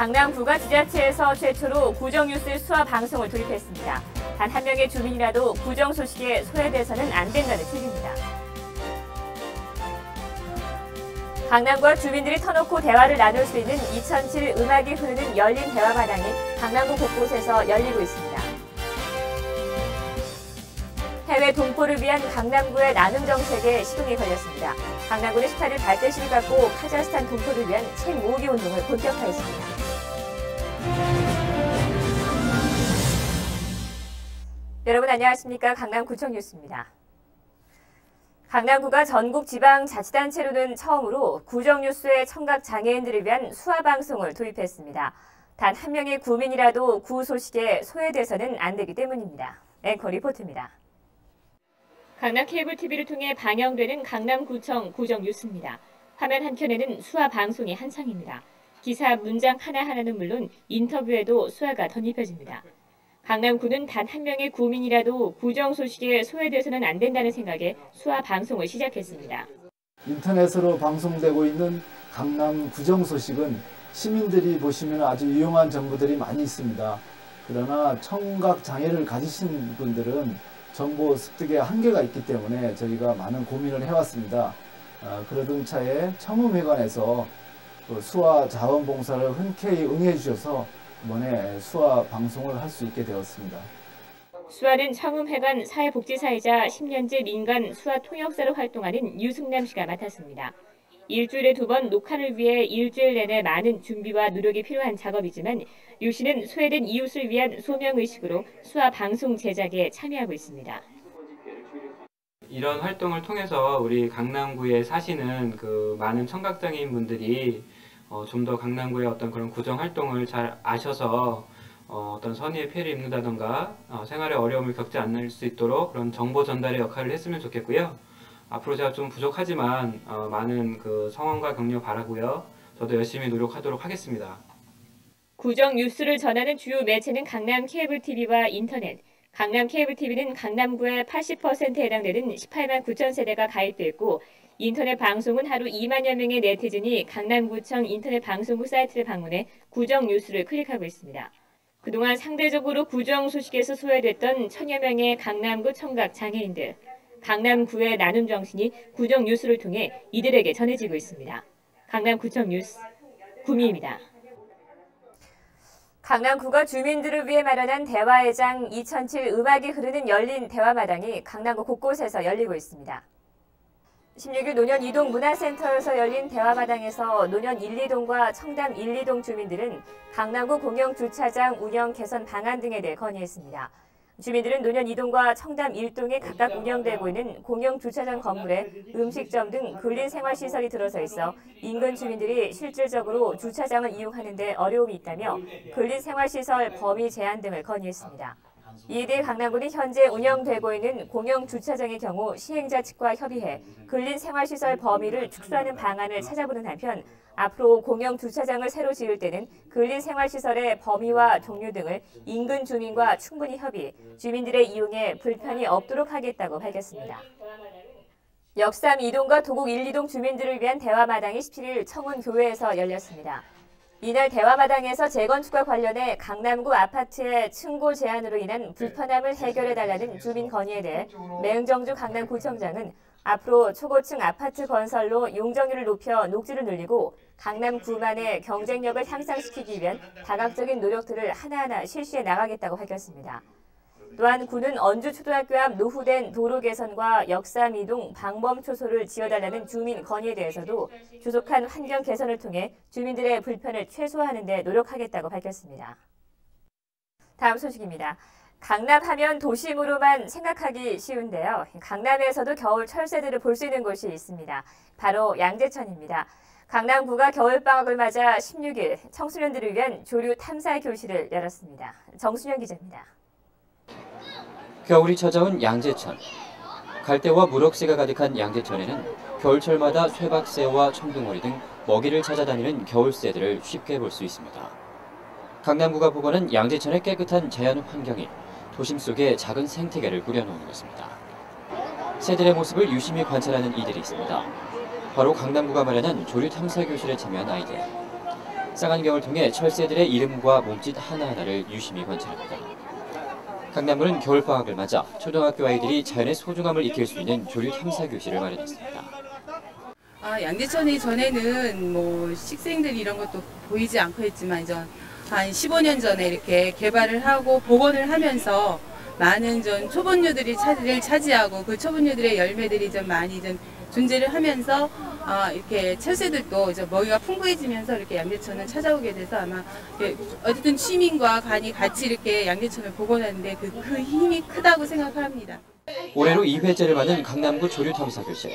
강남구가 지자체에서 최초로 구정뉴스 수화 방송을 도입했습니다. 단 한 명의 주민이라도 구정 소식에 소외돼서는 안 된다는 뜻입니다. 강남과 주민들이 터놓고 대화를 나눌 수 있는 2007 음악이 흐르는 열린 대화마당이 강남구 곳곳에서 열리고 있습니다. 해외 동포를 위한 강남구의 나눔 정책에 시동이 걸렸습니다. 강남구는 18일 발대식을 갖고 카자흐스탄 동포를 위한 책 모으기 운동을 본격화했습니다. 여러분 안녕하십니까 강남구청 뉴스입니다. 강남구가 전국 지방 자치단체로는 처음으로 구정뉴스의 청각 장애인들을 위한 수화 방송을 도입했습니다. 단 한 명의 구민이라도 구 소식에 소외돼서는 안 되기 때문입니다. 앵커 리포트입니다. 강남 케이블 TV를 통해 방영되는 강남구청 구정뉴스입니다. 화면 한켠에는 수화 방송이 한창입니다. 기사 문장 하나하나는 물론 인터뷰에도 수화가 덧입혀집니다. 강남구는 단 한 명의 구민이라도 구정 소식에 소외돼서는 안 된다는 생각에 수화 방송을 시작했습니다. 인터넷으로 방송되고 있는 강남 구정 소식은 시민들이 보시면 아주 유용한 정보들이 많이 있습니다. 그러나 청각 장애를 가지신 분들은 정보 습득에 한계가 있기 때문에 저희가 많은 고민을 해왔습니다. 어, 그러던 차에 청음회관에서 그 수화 자원봉사를 흔쾌히 응해 주셔서 이번에 수화 방송을 할 수 있게 되었습니다. 수화는 청음회관 사회복지사이자 10년째 민간 수화 통역사로 활동하는 유승남 씨가 맡았습니다. 일주일에 두 번 녹화를 위해 일주일 내내 많은 준비와 노력이 필요한 작업이지만 유 씨는 소외된 이웃을 위한 소명의식으로 수화 방송 제작에 참여하고 있습니다. 이런 활동을 통해서 우리 강남구에 사시는 그 많은 청각장애인 분들이 어, 좀 더 강남구의 어떤 그런 구정 활동을 잘 아셔서 어, 떤 선의의 피해를 입는다던가 어, 생활에 어려움을 겪지 않을 수 있도록 그런 정보 전달의 역할을 했으면 좋겠고요. 앞으로 제가 좀 부족하지만 어, 많은 그 성원과 격려 바라고요. 저도 열심히 노력하도록 하겠습니다. 구정 뉴스를 전하는 주요 매체는 강남 케이블 TV와 인터넷. 강남 케이블 TV는 강남구의 80%에 해당되는 18만 9천 세대가 가입돼 있고 인터넷 방송은 하루 2만여 명의 네티즌이 강남구청 인터넷 방송국 사이트를 방문해 구정 뉴스를 클릭하고 있습니다. 그동안 상대적으로 구정 소식에서 소외됐던 천여 명의 강남구 청각 장애인들. 강남구의 나눔 정신이 구정 뉴스를 통해 이들에게 전해지고 있습니다. 강남구청 뉴스 구미입니다. 강남구가 주민들을 위해 마련한 대화회장 2007 음악이 흐르는 열린 대화마당이 강남구 곳곳에서 열리고 있습니다. 16일 노년 2동 문화센터에서 열린 대화마당에서 노년 1, 2동과 청담 1, 2동 주민들은 강남구 공영 주차장 운영 개선 방안 등에 대해 건의했습니다. 주민들은 노년 2동과 청담 1동에 각각 운영되고 있는 공영 주차장 건물에 음식점 등 근린 생활 시설이 들어서 있어 인근 주민들이 실질적으로 주차장을 이용하는 데 어려움이 있다며 근린 생활 시설 범위 제한 등을 건의했습니다. 이에 대해 강남구는 현재 운영되고 있는 공영 주차장의 경우 시행자 측과 협의해 근린 생활시설 범위를 축소하는 방안을 찾아보는 한편 앞으로 공영 주차장을 새로 지을 때는 근린 생활시설의 범위와 종류 등을 인근 주민과 충분히 협의, 주민들의 이용에 불편이 없도록 하겠다고 밝혔습니다. 역삼 2동과 도곡 1, 2동 주민들을 위한 대화마당이 17일 청운교회에서 열렸습니다. 이날 대화마당에서 재건축과 관련해 강남구 아파트의 층고 제한으로 인한 불편함을 해결해달라는 주민 건의에 대해 매흥정주 강남구청장은 앞으로 초고층 아파트 건설로 용적률을 높여 녹지를 늘리고 강남구만의 경쟁력을 향상시키기 위한 다각적인 노력들을 하나하나 실시해 나가겠다고 밝혔습니다. 또한 구는 언주초등학교 앞 노후된 도로 개선과 역삼 이동 방범 초소를 지어달라는 주민 건의에 대해서도 조속한 환경 개선을 통해 주민들의 불편을 최소화하는 데 노력하겠다고 밝혔습니다. 다음 소식입니다. 강남 하면 도심으로만 생각하기 쉬운데요. 강남에서도 겨울 철새들을 볼 수 있는 곳이 있습니다. 바로 양재천입니다. 강남구가 겨울방학을 맞아 16일 청소년들을 위한 조류 탐사 교실을 열었습니다. 정순영 기자입니다. 겨울이 찾아온 양재천. 갈대와 무럭새가 가득한 양재천에는 겨울철마다 쇠박새와 청둥오리 등 먹이를 찾아다니는 겨울새들을 쉽게 볼 수 있습니다. 강남구가 보관한 양재천의 깨끗한 자연 환경이 도심 속에 작은 생태계를 꾸려놓은 것입니다. 새들의 모습을 유심히 관찰하는 이들이 있습니다. 바로 강남구가 마련한 조류 탐사 교실에 참여한 아이들. 쌍안경을 통해 철새들의 이름과 몸짓 하나하나를 유심히 관찰합니다. 강남구는 겨울 방학을 맞아 초등학교 아이들이 자연의 소중함을 익힐 수 있는 조류 탐사 교실을 마련했습니다. 아, 양재천이 전에는 뭐 식생들 이런 것도 보이지 않고 했지만 이제 한 15년 전에 이렇게 개발을 하고 복원을 하면서 많은 전 초본류들이 차지를 차지하고 그 초본류들의 열매들이 좀 많이 좀 존재를 하면서 아, 이렇게 철새들도 이제 먹이가 풍부해지면서 이렇게 양재천을 찾아오게 돼서 아마 예, 어쨌든 시민과 간이 같이 이렇게 양재천을 복원하는데 그, 그 힘이 크다고 생각합니다. 올해로 2회째를 맞는 강남구 조류 탐사 교실.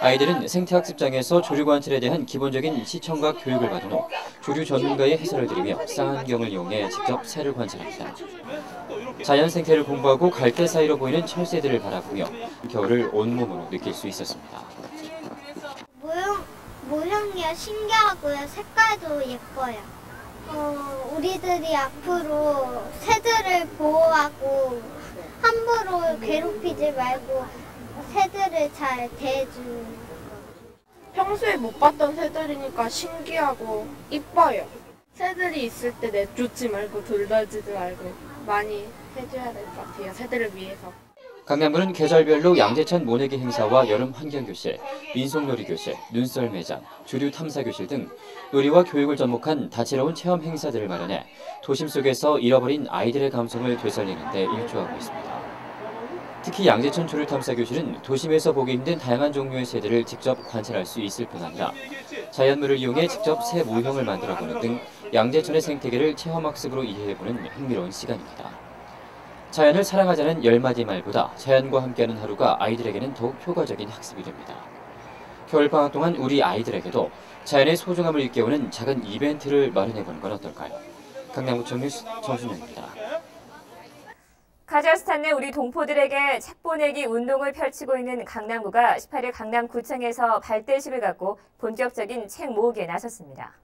아이들은 생태학습장에서 조류 관찰에 대한 기본적인 시청각 교육을 받은 후 조류 전문가의 해설을 들으며 쌍안경을 이용해 직접 새를 관찰합니다. 자연 생태를 공부하고 갈대 사이로 보이는 철새들을 바라보며 겨울을 온몸으로 느낄 수 있었습니다. 모형, 모형이 신기하고요. 색깔도 예뻐요. 어, 우리들이 앞으로 새들을 보호하고 함부로 괴롭히지 말고 새들을 잘 대해주는 거. 평소에 못 봤던 새들이니까 신기하고 이뻐요. 새들이 있을 때 내쫓지 말고 돌봐주지 말고 많이 해줘야 될 것 같아요. 새들을 위해서. 강남구는 계절별로 양재천 모내기 행사와 여름 환경교실, 민속놀이 교실, 눈썰 매장, 조류 탐사 교실 등 놀이와 교육을 접목한 다채로운 체험 행사들을 마련해 도심 속에서 잃어버린 아이들의 감성을 되살리는 데 일조하고 있습니다. 특히 양재천 조류 탐사 교실은 도심에서 보기 힘든 다양한 종류의 새들을 직접 관찰할 수 있을 뿐 아니라 자연물을 이용해 직접 새 모형을 만들어보는 등 양재천의 생태계를 체험학습으로 이해해보는 흥미로운 시간입니다. 자연을 사랑하자는 열 마디 말보다 자연과 함께하는 하루가 아이들에게는 더욱 효과적인 학습이 됩니다. 겨울방학 동안 우리 아이들에게도 자연의 소중함을 일깨우는 작은 이벤트를 마련해보는 건 어떨까요? 강남구청 뉴스 정순영입니다. 카자흐스탄 내 우리 동포들에게 책 보내기 운동을 펼치고 있는 강남구가 18일 강남구청에서 발대식을 갖고 본격적인 책 모으기에 나섰습니다.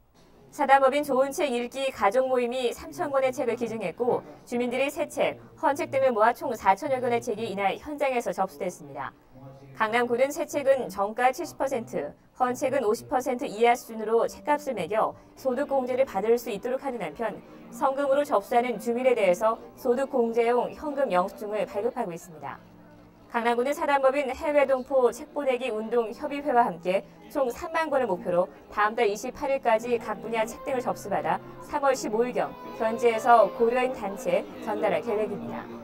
사단법인 좋은 책 읽기 가족 모임이 3천 권의 책을 기증했고 주민들이 새 책, 헌책 등을 모아 총 4천여 권의 책이 이날 현장에서 접수됐습니다. 강남구는 새 책은 정가 70%, 헌책은 50% 이하 수준으로 책값을 매겨 소득공제를 받을 수 있도록 하는 한편 성금으로 접수하는 주민에 대해서 소득공제용 현금 영수증을 발급하고 있습니다. 강남구는 사단법인 해외동포 책보내기 운동 협의회와 함께 총 3만 권을 목표로 다음 달 28일까지 각 분야 책 등을 접수받아 3월 15일경 현지에서 고려인 단체에 전달할 계획입니다.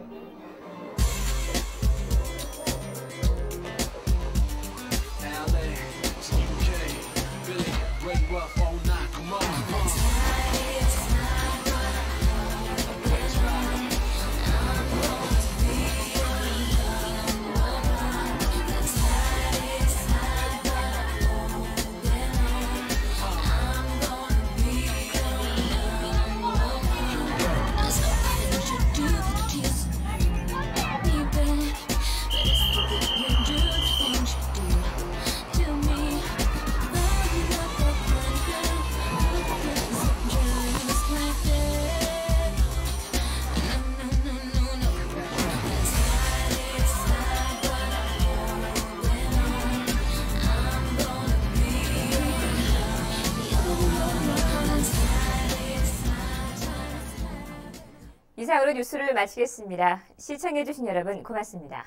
이상으로 뉴스를 마치겠습니다. 시청해주신 여러분 고맙습니다.